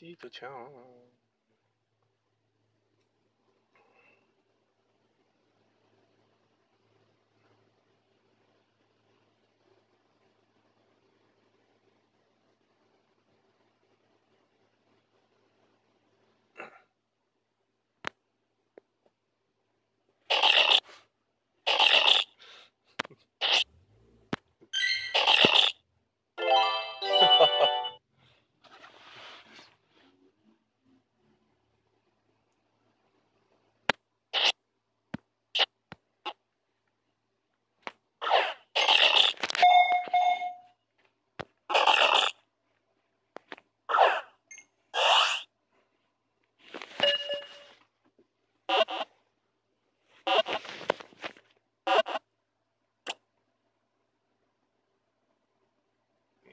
第一次枪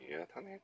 嫌だね